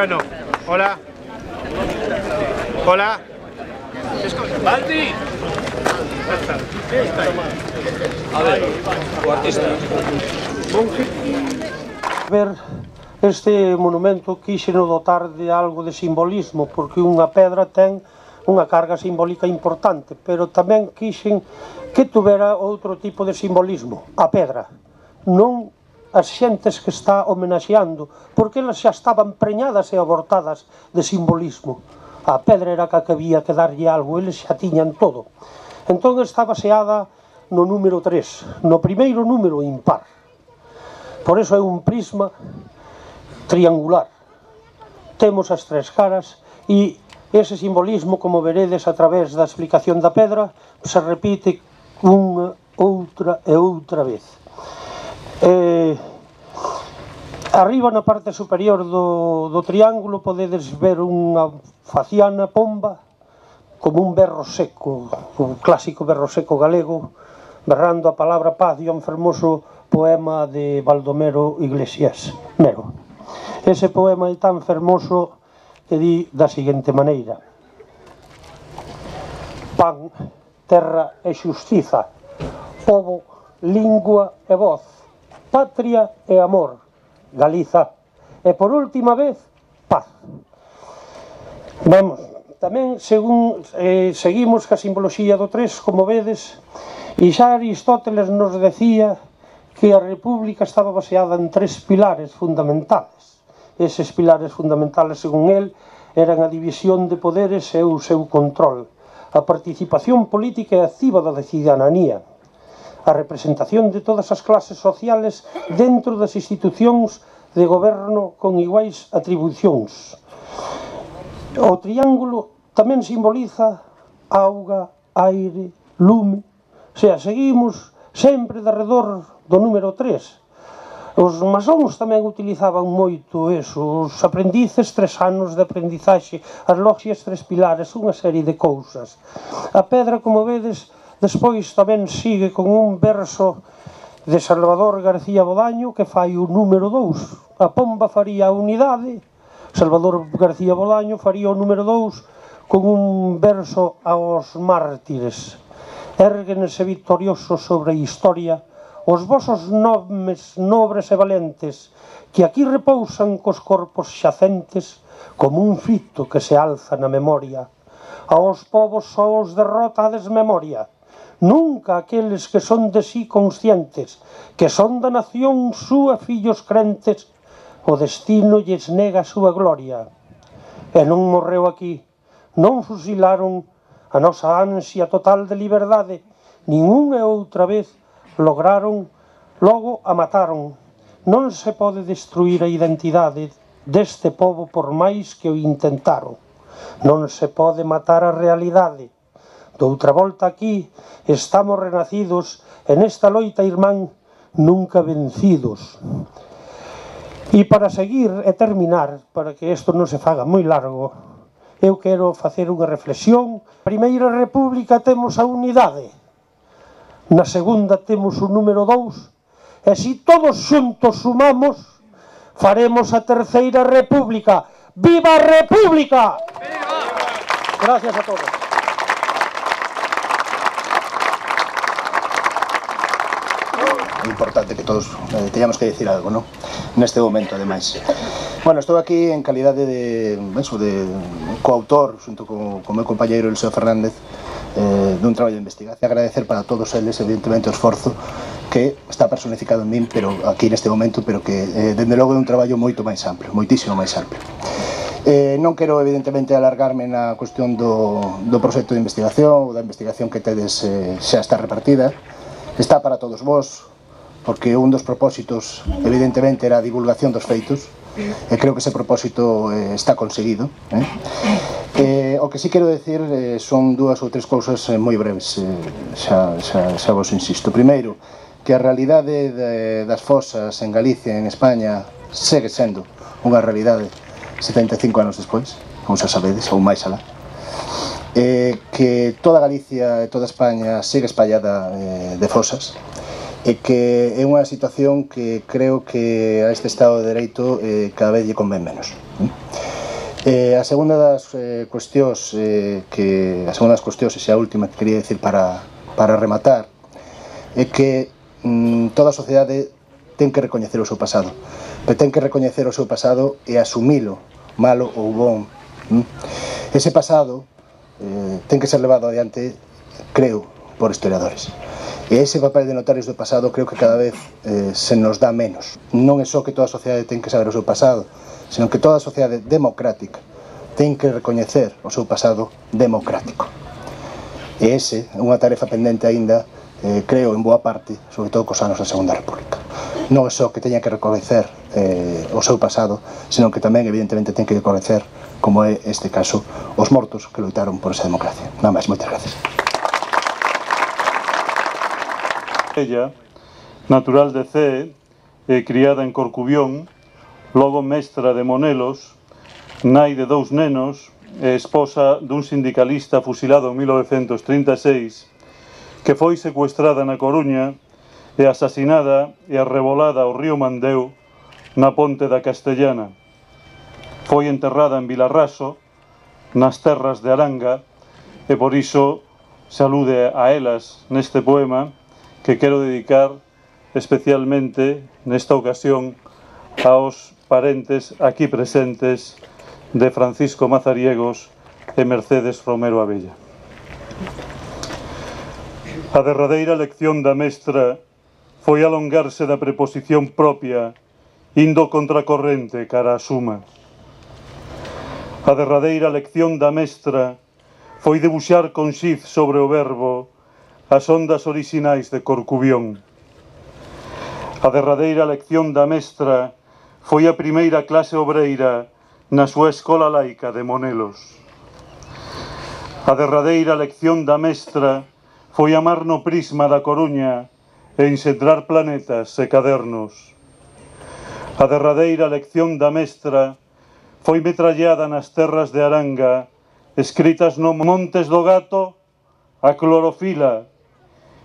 Bueno, hola. Hola. ¡Baldi! A ver, o artista. Ver este monumento quixeno dotar de algo de simbolismo, porque unha pedra ten unha carga simbólica importante, pero tamén quixen que tuvera outro tipo de simbolismo, a pedra. Non as xentes que está homenaxeando, porque elas xa estaban preñadas e abortadas de simbolismo. A pedra era que había que darlle algo, eles xa tiñan todo. Entón está baseada no número 3, no primeiro número impar. Por eso é un prisma triangular. Temos as tres caras e ese simbolismo, como veredes a través da explicación da pedra, se repite unha, outra e outra vez eh, arriba na parte superior do, do triángulo podedes ver unha faciana pomba como un berro seco, un clásico berro seco galego, berrando a palabra paz e un fermoso poema de Baldomero Iglesias Mero. Ese poema é tan fermoso que di da seguinte maneira. Pan, terra e xustiza, povo, lingua e voz, patria e amor, Galiza. E por última vez, paz. Vamos, tamén según eh, seguimos ca simboloxía do 3, como vedes, e xa Aristóteles nos decía que a República estaba baseada en tres pilares fundamentales. Eses pilares fundamentales, según el, eran a división de poderes e o seu control, a participación política e activa da cidadanía, a representación de todas as clases sociales dentro das institucións de goberno con iguais atribucións. O triángulo tamén simboliza auga, aire, lume, sea, seguimos sempre de redor do número 3. Os masóns tamén utilizaban moito eso, os aprendices tres anos de aprendizaxe, as loxias tres pilares, unha serie de cousas. A pedra, como vedes, Despois tamén sigue con un verso de Salvador García Bodaño que fai o número 2. A pomba faría a unidade, Salvador García Bolaño faría o número 2 con un verso aos mártires. Érguense victoriosos sobre a historia os vosos nomes nobres e valentes que aquí repousan cos corpos xacentes como un fito que se alza na memoria. Aos povos só os derrota a desmemoria nunca aqueles que son de sí conscientes, que son da nación súa fillos crentes, o destino lles nega a súa gloria. E non morreu aquí, non fusilaron a nosa ansia total de liberdade, ningún e outra vez lograron, logo a mataron. Non se pode destruir a identidade deste povo por máis que o intentaron. Non se pode matar a realidade, Doutra volta aquí estamos renacidos en esta loita irmán nunca vencidos. E para seguir e terminar, para que isto non se faga moi largo, eu quero facer unha reflexión. Primeira República temos a unidade, na segunda temos o número 2, e se todos xuntos sumamos, faremos a terceira República. ¡Viva a República! ¡Viva! Gracias a todos. importante que todos eh, teñamos que decir algo, ¿no? Neste momento, ademais. Bueno, estou aquí en calidade de, eso, de coautor, xunto co, co meu compañeiro Eliseo Fernández, eh, dun traballo de investigación. Agradecer para todos eles, evidentemente, o esforzo que está personificado en min, pero aquí neste momento, pero que, eh, dende logo, é un traballo moito máis amplo, moitísimo máis amplo. Eh, non quero evidentemente alargarme na cuestión do, do proxecto de investigación ou da investigación que tedes eh, xa está repartida está para todos vós porque un dos propósitos evidentemente era a divulgación dos feitos e creo que ese propósito eh, está conseguido eh? Eh, o que sí quero decir eh, son dúas ou tres cousas eh, moi breves eh, xa, xa, xa vos insisto primeiro, que a realidade de, das fosas en Galicia en España segue sendo unha realidade 75 anos despois como xa sabedes, ou máis alá eh, que toda Galicia e toda España segue espallada eh, de fosas e que é unha situación que creo que a este Estado de Dereito eh, cada vez lle convén menos. Eh, a segunda das eh, cuestións eh, que a segunda das cuestións, e a última que quería decir para, para rematar, é que mm, toda a sociedade ten que recoñecer o seu pasado, pero ten que recoñecer o seu pasado e asumilo, malo ou bon. Ese pasado eh, ten que ser levado adiante, creo, por historiadores. E ese papel de notarios do pasado creo que cada vez eh, se nos dá menos. Non é só que toda a sociedade ten que saber o seu pasado, senón que toda a sociedade democrática ten que recoñecer o seu pasado democrático. E ese é unha tarefa pendente aínda, eh, creo, en boa parte, sobre todo cos anos da Segunda República. Non é só que teña que recoñecer eh, o seu pasado, senón que tamén, evidentemente, ten que recoñecer, como é este caso, os mortos que loitaron por esa democracia. Nada máis, moitas gracias. Cortella, natural de Cee e eh, criada en Corcubión, logo mestra de Monelos, nai de dous nenos e esposa dun sindicalista fusilado en 1936, que foi secuestrada na Coruña e asasinada e arrebolada ao río Mandeu na ponte da Castellana. Foi enterrada en Vilarraso, nas terras de Aranga, e por iso salude a elas neste poema que quero dedicar especialmente nesta ocasión aos parentes aquí presentes de Francisco Mazariegos e Mercedes Romero Abella. A derradeira lección da mestra foi alongarse da preposición propia indo contracorrente cara a suma. A derradeira lección da mestra foi debuxar con xiz sobre o verbo as ondas orixinais de Corcubión. A derradeira lección da mestra foi a primeira clase obreira na súa escola laica de Monelos. A derradeira lección da mestra foi amar no prisma da Coruña e enxentrar planetas e cadernos. A derradeira lección da mestra foi metrallada nas terras de Aranga, escritas no Montes do Gato, a clorofila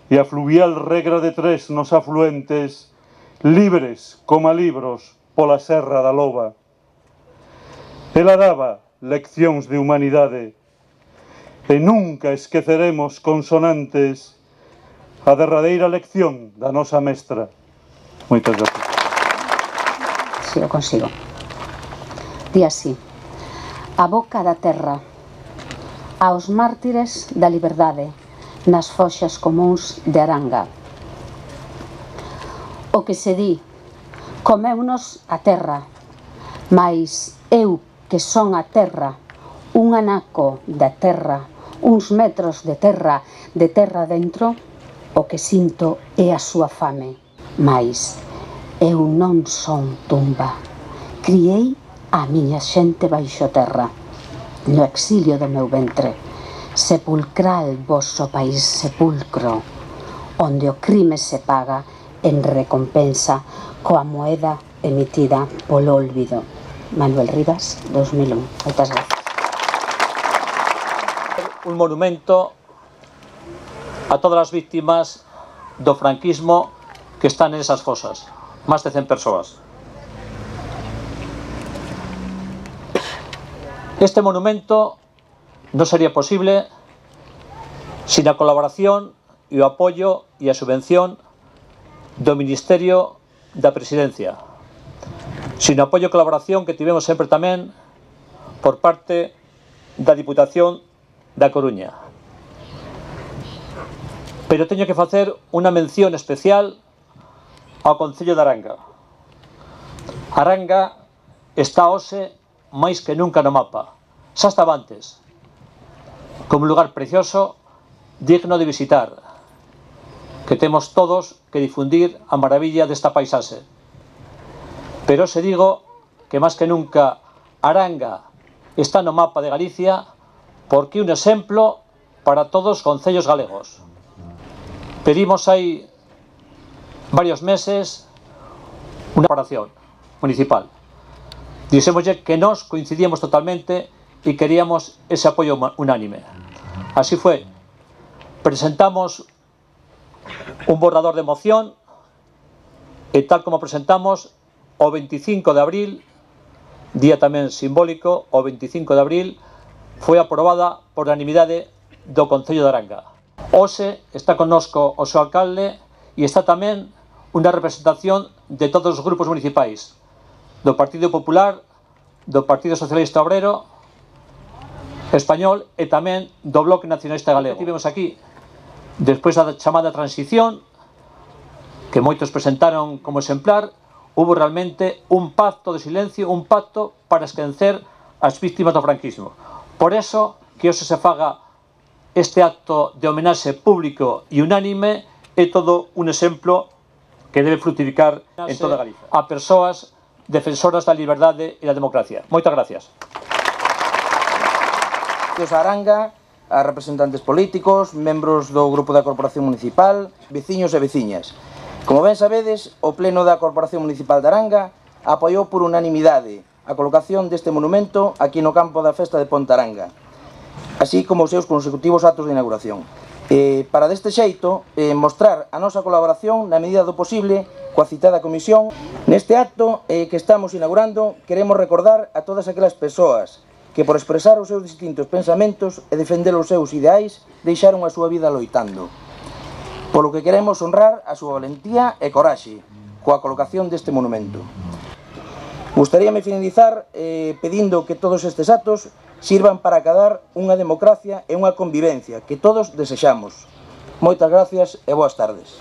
e a fluvial regra de tres nos afluentes, libres como a libros pola serra da loba. Ela daba leccións de humanidade e nunca esqueceremos consonantes a derradeira lección da nosa mestra. Moitas gracias. Si lo consigo. Di así. A boca da terra. Aos mártires da liberdade nas foxas comuns de Aranga. O que se di, comeunos a terra, mais eu que son a terra, un anaco da terra, uns metros de terra, de terra dentro, o que sinto é a súa fame, mais eu non son tumba. Criei a miña xente baixo terra, no exilio do meu ventre sepulcral vosso país sepulcro, onde o crime se paga en recompensa coa moeda emitida polo olvido. Manuel Rivas, 2001. Moitas gracias. Un monumento a todas as víctimas do franquismo que están en esas fosas. Más de 100 persoas. Este monumento non sería posible sin a colaboración e o apoio e a subvención do Ministerio da Presidencia. Sin o apoio e colaboración que tivemos sempre tamén por parte da Diputación da Coruña. Pero teño que facer unha mención especial ao Concello de Aranga. Aranga está hoxe máis que nunca no mapa. Xa estaba antes, como un lugar precioso, digno de visitar, que temos todos que difundir a maravilla desta paisaxe. Pero se digo que máis que nunca Aranga está no mapa de Galicia porque un exemplo para todos os concellos galegos. Pedimos aí varios meses unha separación municipal. Dixémoslle que nós coincidíamos totalmente y queríamos ese apoyo unánime. Así fue. Presentamos un borrador de moción y tal como presentamos, o 25 de abril, día tamén simbólico, o 25 de abril, foi aprobada por unanimidade do Concello de Aranga. Ose está connosco o seu alcalde e está tamén unha representación de todos os grupos municipais, do Partido Popular, do Partido Socialista Obrero, español e tamén do Bloque Nacionalista Galego. Tivemos aquí, despois da chamada transición, que moitos presentaron como exemplar, hubo realmente un pacto de silencio, un pacto para esquencer as víctimas do franquismo. Por eso, que hoxe se faga este acto de homenaxe público e unánime é todo un exemplo que debe frutificar en toda Galicia a persoas defensoras da liberdade e da democracia. Moitas gracias. Cos Aranga, a representantes políticos, membros do grupo da Corporación Municipal, veciños e veciñas. Como ben sabedes, o Pleno da Corporación Municipal de Aranga apoiou por unanimidade a colocación deste monumento aquí no campo da Festa de Pontaranga, así como os seus consecutivos actos de inauguración. Eh, para deste xeito, eh, mostrar a nosa colaboración na medida do posible coa citada comisión. Neste acto eh, que estamos inaugurando, queremos recordar a todas aquelas persoas que por expresar os seus distintos pensamentos e defender os seus ideais deixaron a súa vida loitando. Polo que queremos honrar a súa valentía e coraxe coa colocación deste monumento. Gustaríame finalizar eh, pedindo que todos estes actos sirvan para acadar unha democracia e unha convivencia que todos desexamos. Moitas gracias e boas tardes.